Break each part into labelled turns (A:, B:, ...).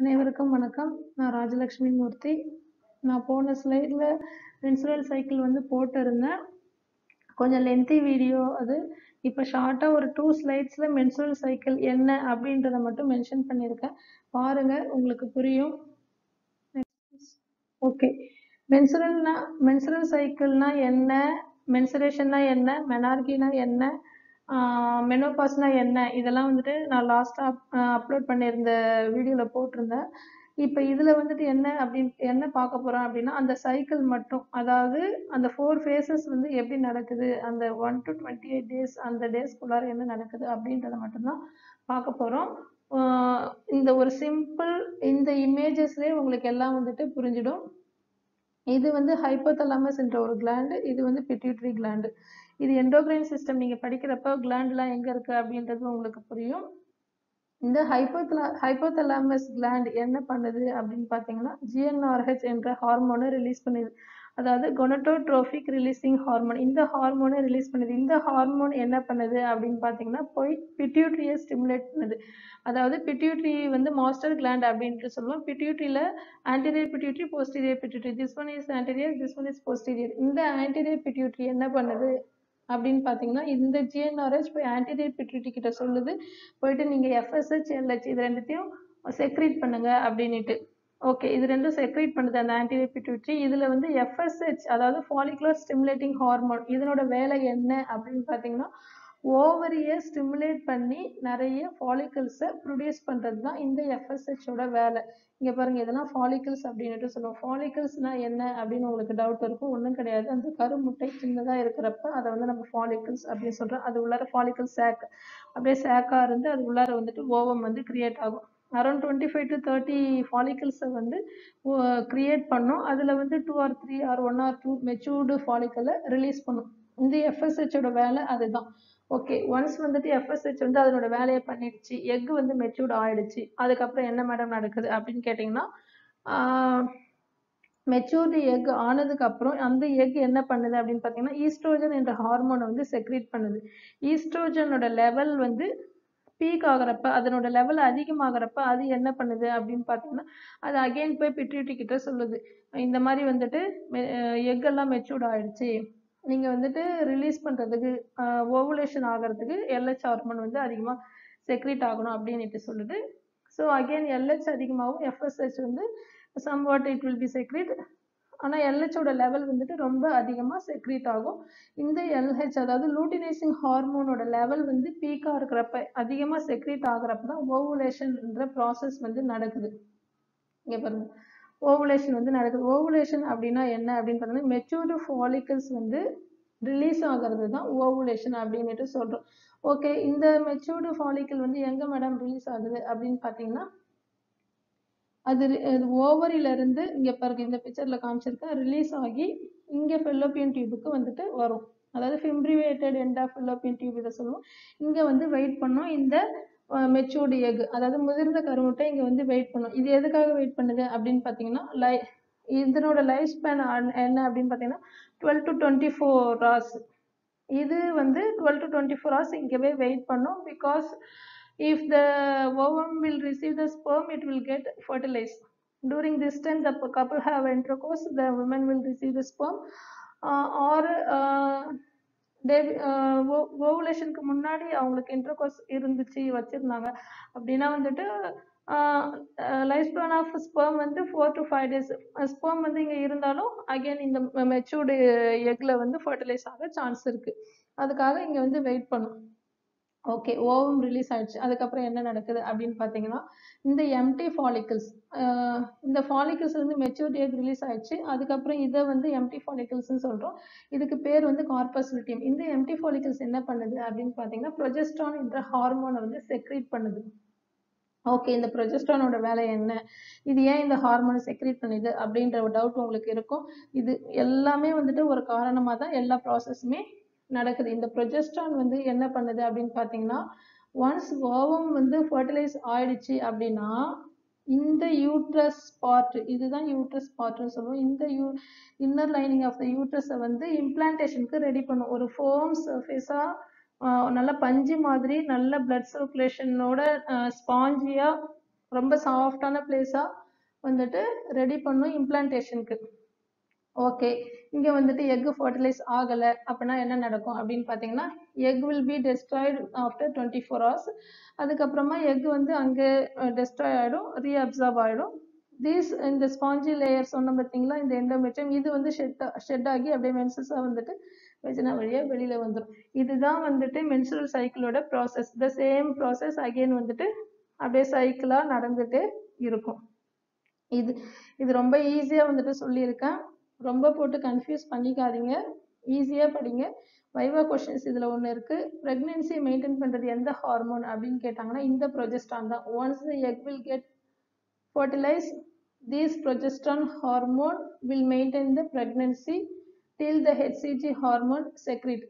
A: அனைவருக்கும் வணக்கம். நான் ராஜலக்ஷ்மி மூர்த்தி. நான் போன ஸ்லைடில் மென்சுரல் சைக்கிள் வந்து போட்டிருந்தேன். கொஞ்சம் லென்த்தி வீடியோ அது. இப்போ ஷார்ட்டாக ஒரு டூ ஸ்லைட்ஸில் மென்சுரல் சைக்கிள் என்ன அப்படின்றத மட்டும் மென்ஷன் பண்ணியிருக்கேன். பாருங்கள் உங்களுக்கு புரியும். ஓகே மென்சுரல்னா மென்சுரல் சைக்கிள்னா என்ன? மென்சுரேஷன்னா என்ன? மெனார்கினா என்ன? மெனோபாஸ்னா என்ன? இதெல்லாம் வந்துட்டு நான் லாஸ்ட்டாக அப்லோட் பண்ணியிருந்த வீடியோவில் போட்டிருந்தேன். இப்போ இதில் வந்துட்டு என்ன அப்படின் என்ன பார்க்க போகிறோம் அப்படின்னா அந்த சைக்கிள் மட்டும். அதாவது அந்த ஃபோர் ஃபேஸஸ் வந்து எப்படி நடக்குது? அந்த one to twenty eight days அந்த டேஸ்க்குள்ளார என்ன நடக்குது அப்படின்றத மட்டும்தான் பார்க்க போகிறோம் இந்த ஒரு சிம்பிள் இந்த இமேஜஸ்லேயே உங்களுக்கு எல்லாம் வந்துட்டு புரிஞ்சிடும். இது வந்து ஹைப்போதலாமஸ் என்ற ஒரு கிளாண்டு இது வந்து பிட்யூட்ரி கிளாண்டு இது எண்டோக்ரைன் சிஸ்டம் நீங்கள் படிக்கிறப்ப கிளாண்ட்லாம் எங்கே இருக்குது அப்படின்றது உங்களுக்கு புரியும். இந்த ஹைப்போதலா ஹைப்போதலாமஸ் கிளாண்ட் என்ன பண்ணுது அப்படின்னு பார்த்தீங்கன்னா ஜிஎன்ஆர்ஹெச் என்ற ஹார்மோனை ரிலீஸ் பண்ணுது. அதாவது கொனட்டோட்ரோஃபிக் ரிலீசிங் ஹார்மோன் இந்த ஹார்மோனை ரிலீஸ் பண்ணுது. இந்த ஹார்மோன் என்ன பண்ணுது அப்படின்னு பார்த்தீங்கன்னா போய் பிட்யூட்ரியை ஸ்டிமுலேட் பண்ணுது. அதாவது பிட்யூட்ரி வந்து மாஸ்டர் கிளாண்ட் அப்படின்ட்டு சொல்லுவோம் பிட்யூட்ரியில் anterior pituitary posterior pituitary this one is anterior this one is posterior இந்த ஆன்டீரியர் பிட்யூட்ரி என்ன பண்ணுது அப்படின்னு பார்த்தீங்கன்னா இந்த ஜிஎன்ஆர்ஹெச் போய் ஆன்டீரியர் பிட்யூட்ரி கிட்ட சொல்லுது. போயிட்டு நீங்கள் எஃப்எஸ்ஹெச் எல்ஹெச் இது ரெண்டுத்தையும் செக்ரீட் பண்ணுங்க அப்படின்ட்டு ஓகே இது ரெண்டும் செக்ரேட் பண்ணுது அந்த ஆன்டிடேட் இதில் வந்து எஃப்எஸ்ஹெச் அதாவது ஃபாலிகுலர் ஸ்டிமுலேட்டிங் ஹார்மோன் இதனோட வேலை என்ன அப்படின்னு பார்த்தீங்கன்னா ஓவரியை ஸ்டிமுலேட் பண்ணி நிறைய ஃபாலிகல்ஸை ப்ரொடியூஸ் பண்ணுறது தான் இந்த எஃப்எஸ்ஹெச்சோட வேலை. இங்கே பாருங்கள் இதெல்லாம் ஃபாலிகல்ஸ் அப்படின்ட்டு சொல்லுவோம். ஃபாலிக்கல்ஸ்னால் என்ன அப்படின்னு உங்களுக்கு டவுட் இருக்கும் ஒன்றும் கிடையாது. அந்த கருமுட்டை சின்னதாக இருக்கிறப்ப அதை வந்து நம்ம ஃபாலிகல்ஸ் அப்படின்னு சொல்கிறோம் அது உள்ளார ஃபாலிக்கல் சேக் அப்படியே சேக்காக இருந்து அது உள்ளார வந்துட்டு ஓவம் வந்து கிரியேட் ஆகும். Around twenty five to thirty ஃபாலிக்கல்ஸை வந்து க்ரியேட் பண்ணும். அதில் வந்து two or three or one or two matured ஃபாலிக்கலை release பண்ணும். இந்த எஃப்எஸ்ஹெச்சோட வேலை அதுதான். ஓகே ஒன்ஸ் வந்துட்டு எஃப்எஸ்ஹெச் வந்து அதனோட வேலையை பண்ணிடுச்சு. எக் வந்து மெச்சூர்ட் ஆயிடுச்சு. அதுக்கப்புறம் என்ன மேடம் நடக்குது அப்படின்னு கேட்டிங்கன்னா மெச்சூர்டு எக் ஆனதுக்கு அப்புறம் அந்த எக் என்ன பண்ணுது அப்படின்னு பார்த்தீங்கன்னா ஈஸ்ட்ரோஜன் என்ற ஹார்மோனை வந்து செக்ரீட் பண்ணுது. ஈஸ்ட்ரோஜனோட லெவல் வந்து பீக் ஆகிறப்ப அதனோட லெவல் அதிகமாகிறப்ப அது என்ன பண்ணுது அப்படின்னு பார்த்தீங்கன்னா அது அகெயின் போய் பிட்யூட்டி கிட்ட சொல்லுது. இந்த மாதிரி வந்துட்டு எக்கெல்லாம் மெச்சூர்ட் ஆயிடுச்சு. நீங்கள் வந்துட்டு ரிலீஸ் பண்ணுறதுக்கு ஓவுலேஷன் ஆகிறதுக்கு எல்ஹெச் ஹார்மோன் வந்து அதிகமாக செக்ரீட் ஆகணும் அப்படின்ட்டு சொல்லுது. ஸோ அகெயின் எல்ஹெச் அதிகமாகவும் எஃப்எஸ்ஹெச் வந்து somewhat it will be secrete ஆனால் எல்ஹெச்சோட லெவல் வந்துட்டு ரொம்ப அதிகமாக செக்ரீட் ஆகும். இந்த எல்ஹெச் அதாவது லூட்டினைசிங் ஹார்மோனோட லெவல் வந்து பீக்காக இருக்கிறப்ப அதிகமாக செக்ரீட் ஆகிறப்ப தான் ஓவுலேஷன்ன்ற ப்ராசஸ் வந்து நடக்குது. இங்கே பாருங்க. ஓவுலேஷன் வந்து நடக்குது. ஓவுலேஷன் அப்படின்னா என்ன அப்படின்னு பார்த்தீங்கன்னா மெச்சூர்டு ஃபாலிக்கல்ஸ் வந்து ரிலீஸ் ஆகிறது தான் ஓவுலேஷன் அப்படின்ட்டு சொல்கிறோம் ஓகே இந்த மெச்சூர்டு ஃபாலிக்கல் வந்து எங்கே மேடம் ரிலீஸ் ஆகுது அப்படின்னு பார்த்தீங்கன்னா அது அது ஓவரில இருந்து இங்கே பாருங்க இந்த பிக்சரில் காமிச்சிருக்கேன் ரிலீஸ் ஆகி இங்கே ஃபெல்லோப்பியன் டியூபுக்கு வந்துட்டு வரும். அதாவது fimbriated end of fallopian tube இதை சொல்லுவோம். இங்கே வந்து வெயிட் பண்ணோம் இந்த மெச்சூர்டு எக் அதாவது முதிர்ந்த கருமுட்டை இங்கே வந்து வெயிட் பண்ணும். இது எதுக்காக வெயிட் பண்ணுது அப்படின்னு பார்த்தீங்கன்னா லை இதனோட லைஃப் ஸ்பேன் என்ன அப்படின்னு பார்த்தீங்கன்னா twelve to twenty four hours இது வந்து twelve to twenty four hours இங்கேவே wait பண்ணும் because if the ovum will receive the sperm it will get fertilized. During this time the couple have intercourse the woman will receive the sperm uh, or uh, ஓவுலேஷனுக்கு uh, முன்னாடி அவங்களுக்கு intercourse இருந்துச்சு வச்சுருந்தாங்க. அப்படின்னா வந்துட்டு life span of sperm வந்து four to five days sperm வந்து இங்கே இருந்தாலும் அகெயின் இந்த மெச்சூர்டு எக்கில் வந்து ஃபர்டிலைஸ் ஆக சான்ஸ் இருக்குது அதுக்காக இங்கே வந்து வெயிட் பண்ணும் ஓகே ஓவம் ரிலீஸ் ஆயிடுச்சு. அதுக்கப்புறம் என்ன நடக்குது அப்படின்னு பார்த்தீங்கன்னா இந்த எம்டி ஃபாலிக்கல்ஸ் இந்த ஃபாலிக்கல்ஸ் வந்து மெச்சூர்ட் ரிலீஸ் ஆயிடுச்சு. அதுக்கப்புறம் இதை வந்து எம்டி ஃபாலிக்கல்ஸ்னு சொல்கிறோம் இதுக்கு பேர் வந்து கார்பஸ் லிட்டியம் இந்த எம்டி ஃபாலிக்கல்ஸ் என்ன பண்ணுது அப்படின்னு பார்த்தீங்கன்னா ப்ரொஜெஸ்ட்ரான் என்ற ஹார்மோனை வந்து செக்ரீட் பண்ணுது. ஓகே இந்த ப்ரொஜெஸ்ட்ரானோட வேலை என்ன? இது ஏன் இந்த ஹார்மோனை செக்ரீட் பண்ணுது அப்படின்ற ஒரு டவுட் உங்களுக்கு இருக்கும். இது எல்லாமே வந்துட்டு ஒரு காரணமாக தான் எல்லா ப்ராசஸுமே நடக்குது. இந்த ப்ரொஜெஸ்ட்ரான் வந்து என்ன பண்ணுது அப்படின்னு பார்த்தீங்கன்னா ஒன்ஸ் ஓவம் வந்து ஃபர்டிலைஸ் ஆயிடுச்சு அப்படின்னா இந்த யூட்ரஸ் பார்ட் இதுதான் யூட்ரஸ் பார்ட்னு சொல்லுவோம். இந்த யூ இன்னர் லைனிங் ஆஃப் த யூட்ரஸை வந்து இம்ப்ளான்டேஷனுக்கு ரெடி பண்ணும். ஒரு ஃபோம் சர்ஃபேஸாக நல்ல பஞ்சு மாதிரி நல்ல பிளட் சர்க்குலேஷனோட ஸ்பாஞ்சியாக ரொம்ப சாஃப்டான பிளேஸாக வந்துட்டு ரெடி பண்ணும் இம்ப்ளான்டேஷனுக்கு ஓகே இங்க வந்துட்டு எக் ஃபர்டிலைஸ் ஆகல. அப்படின்னா என்ன நடக்கும் அப்படின்னு பாத்தீங்கன்னா egg will be destroyed after twenty four hours அதுக்கப்புறமா எக் வந்து அங்கே டெஸ்ட்ராய் ஆயிடும் ரீஅப்சார்ப் ஆயிடும். தீஸ் இந்த ஸ்பாஞ்சி லேயர் சொன்ன பார்த்தீங்களா இந்த எண்டோமெட்ரியம் இது வந்து ஷெட் ஷெட் ஆகி அப்படியே மென்சஸாக வந்துட்டு வெஜினா வழியாக வெளியில் வந்துடும் இதுதான் வந்துட்டு menstrual சைக்கிளோட process the same process again வந்துட்டு அப்படியே சைக்கிளாக நடந்துட்டு இருக்கும். இது இது ரொம்ப ஈஸியாக வந்துட்டு சொல்லியிருக்கேன். ரொம்ப போட்டு கன்ஃபியூஸ் பண்ணிக்காதீங்க. ஈஸியாக படிங்க. வைவா கொஷின்ஸ் இதில் ஒன்று இருக்குது ப்ரெக்னென்சி மெயின்டைன் பண்ணுறது எந்த ஹார்மோன் அப்படின்னு கேட்டாங்கன்னா இந்த ப்ரொஜெஸ்டான் தான். Once the egg will get fertilise these progesterone hormone will maintain the pregnancy till the HCG hormone secrete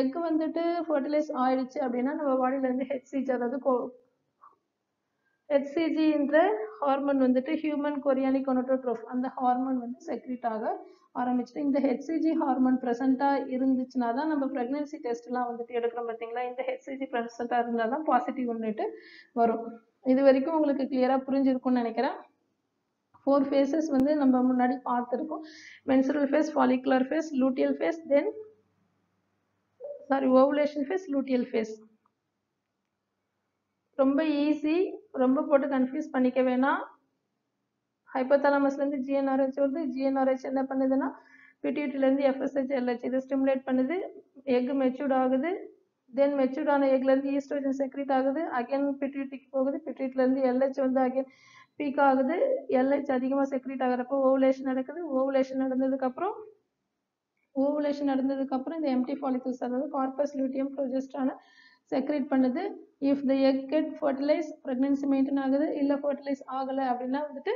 A: egg வந்துட்டு ஃபர்டிலைஸ் ஆயிடுச்சு அப்படின்னா நம்ம பாடியிலேருந்து ஹெச்சிஜி அதாவது அதாவது ஹெச்சிஜின்ற ஹார்மோன் வந்துட்டு ஹியூமன் கொரியானிக் கொனோட்டோட்ரோஃப் அந்த ஹார்மோன் வந்து செக்ரிட் ஆக ஆரம்பிச்சுட்டு இந்த ஹெச்சிஜி ஹார்மோன் ப்ரெசென்ட்டாக இருந்துச்சுன்னா தான் நம்ம ப்ரெக்னென்சி டெஸ்ட்லாம் வந்துட்டு எடுக்கிறோம் பார்த்தீங்களா? இந்த ஹெச்சிஜி ப்ரெசென்ட்டாக இருந்தால் தான் பாசிட்டிவ் வந்துட்டு வரும். இது வரைக்கும் உங்களுக்கு கிளியராக புரிஞ்சிருக்கும்னு நினைக்கிறேன். ஃபோர் ஃபேஸஸ் வந்து நம்ம முன்னாடி பார்த்துருக்கோம். Menstrual phase follicular phase luteal phase then sorry ovulation phase luteal phase ரொம்ப ஈஸி ரொம்ப போட்டு கன்ஃபியூஸ் பண்ணிக்க வேணாம். ஹைப்போதாலமஸ்லேருந்து ஜிஎன்ஆர்ஹெச் வருது. ஜிஎன்ஆர்ஹெச் என்ன பண்ணுதுன்னா பிடியூட்டிலேருந்து எஃப்எஸ்ஹெச் எல்ஹெச் இதை ஸ்டிமுலேட் பண்ணுது. எக் மெச்சூர்ட் ஆகுது. தென் மெச்சூர்ட் ஆன எக்லேருந்து ஈஸ்ட்ரோஜன் செக்ரீட் ஆகுது. அகைன் பிட்யூட்டிக்கு போகுது. பிட்யூட்லேருந்து எல்ஹெச் வந்து அகைன் பீக் ஆகுது. எல்ஹெச் அதிகமாக செக்ரீட் ஆகிறப்போ ஓவுலேஷன் நடக்குது. ஓவுலேஷன் நடந்ததுக்கப்புறம் ஓவுலேஷன் நடந்ததுக்கப்புறம் இந்த எம்டி ஃபாலிகல்ஸ் அதாவது கார்பஸ் லூட்டியம் ப்ரொஜெஸ்டான செக்ரேட் பண்ணுது. If the egg get fertilise pregnancy maintain ஆகுது. இல்லை ஃபர்டிலைஸ் ஆகலை அப்படின்னா வந்துட்டு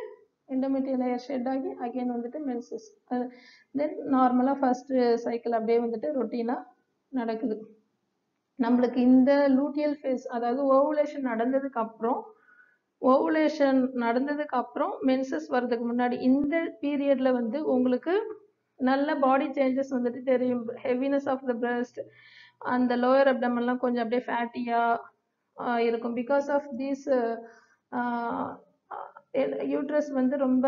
A: எண்டோமெட்ரியல் லேயர் ஷெட் ஆகி அகைன் வந்துட்டு மென்சஸ் தென் நார்மலாக ஃபர்ஸ்ட் சைக்கிள் அப்படியே வந்துட்டு ரொட்டீனாக நடக்குது. நம்மளுக்கு இந்த லூட்டியல் ஃபேஸ் அதாவது ஓவுலேஷன் நடந்ததுக்கு அப்புறம் ஓவுலேஷன் நடந்ததுக்கு அப்புறம் மென்சஸ் வர்றதுக்கு முன்னாடி இந்த பீரியட்ல வந்து உங்களுக்கு நல்ல பாடி சேஞ்சஸ் வந்துட்டு தெரியும். ஹெவினஸ் ஆஃப் த பிரஸ்ட் அந்த லோயர் அப்டமெல்லாம் கொஞ்சம் அப்படியே ஃபேட்டியாக இருக்கும். பிகாஸ் ஆஃப் தீஸ் யூட்ரஸ் வந்து ரொம்ப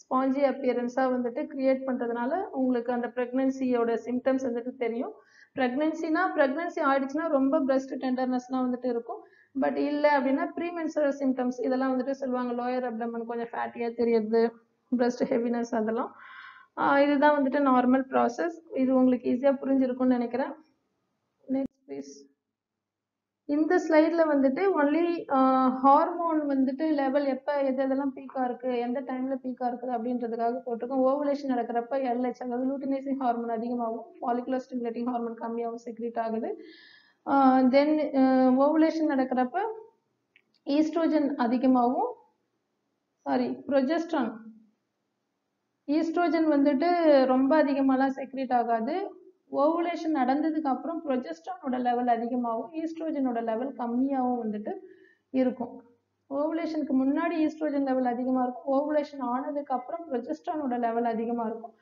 A: ஸ்பாஞ்சி அப்பியரன்ஸாக வந்துட்டு க்ரியேட் பண்ணுறதுனால உங்களுக்கு அந்த ப்ரெக்னென்சியோட சிம்டம்ஸ் வந்துட்டு தெரியும். ப்ரெக்னென்சினா ப்ரெக்னென்சி ஆயிடுச்சுன்னா ரொம்ப பிரஸ்ட் டெண்டர்னஸ்லாம் வந்துட்டு இருக்கும். பட் இல்லை அப்படின்னா ப்ரீமென்சுரல் சிம்டம்ஸ் இதெல்லாம் வந்துட்டு சொல்லுவாங்க. லோயர் அப்டமன் கொஞ்சம் ஃபேட்டியாக தெரியறது பிரஸ்ட் ஹெவினஸ் அதெல்லாம். இதுதான் வந்துட்டு நார்மல் ப்ராசஸ் இது உங்களுக்கு ஈஸியாக புரிஞ்சிருக்கும்னு நினைக்கிறேன். ப்ளீஸ் இந்த ஸ்லைடில் வந்துட்டு ஒன்லி ஹார்மோன் வந்துட்டு லெவல் எப்போ எது எதெல்லாம் பீக்காக இருக்குது எந்த டைமில் பீக்காக இருக்குது அப்படின்றதுக்காக போட்டிருக்கோம். ஓவலேஷன் நடக்கிறப்ப எல்ஹெச் அதாவது லூட்டினைசிங் ஹார்மோன் அதிகமாகும். ஃபாலிகுலர் ஸ்டிமுலேட்டிங் ஹார்மோன் கம்மியாகவும் செக்ரீட் ஆகுது. தென் ஓவலேஷன் நடக்கிறப்ப ஈஸ்ட்ரோஜன் அதிகமாகவும் சாரி ப்ரொஜெஸ்ட்ரான் ஈஸ்ட்ரோஜன் வந்துட்டு ரொம்ப அதிகமாலாம் செக்ரீட் ஆகாது. ஓவுலேஷன் நடந்ததுக்கு அப்புறம் ப்ரொஜெஸ்ட்ரானோட லெவல் அதிகமாகவும் ஈஸ்ட்ரோஜனோட லெவல் கம்மியாகவும் வந்துட்டு இருக்கும். ஓவுலேஷனுக்கு முன்னாடி ஈஸ்ட்ரோஜன் லெவல் அதிகமாக இருக்கும். ஓவுலேஷன் ஆனதுக்கு அப்புறம் ப்ரொஜெஸ்ட்ரானோட லெவல் அதிகமாக இருக்கும்.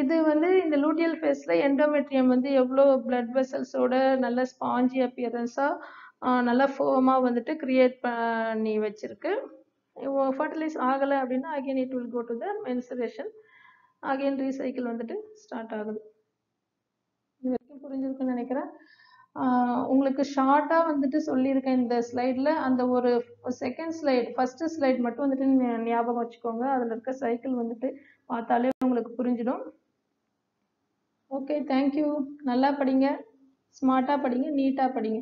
A: இது வந்து இந்த லூட்டியல் ஃபேஸில் எண்டோமெட்ரியம் வந்து எவ்வளோ பிளட் வெசல்ஸோட நல்ல ஸ்பாஞ்சி அப்பியரன்ஸாக நல்லா ஃபோமாக வந்துட்டு கிரியேட் பண்ணி வச்சிருக்கு. ஃபர்டிலைஸ் ஆகலை அப்படின்னா again it will go to the menstruation again recycle வந்துட்டு ஸ்டார்ட் ஆகுது. இது வரைக்கும் புரிஞ்சிருக்குன்னு நினைக்கிறேன். உங்களுக்கு ஷார்ட்டாக வந்துட்டு சொல்லியிருக்கேன் இந்த ஸ்லைடில் அந்த ஒரு செகண்ட் ஸ்லைட் ஃபஸ்ட்டு ஸ்லைட் மட்டும் வந்துட்டு ஞாபகம் வச்சுக்கோங்க. அதில் இருக்க சைக்கிள் வந்துட்டு பார்த்தாலே உங்களுக்கு புரிஞ்சிடும். ஓகே தேங்க்யூ நல்லா படிங்க. ஸ்மார்ட்டாக படிங்க நீட்டாக படிங்க.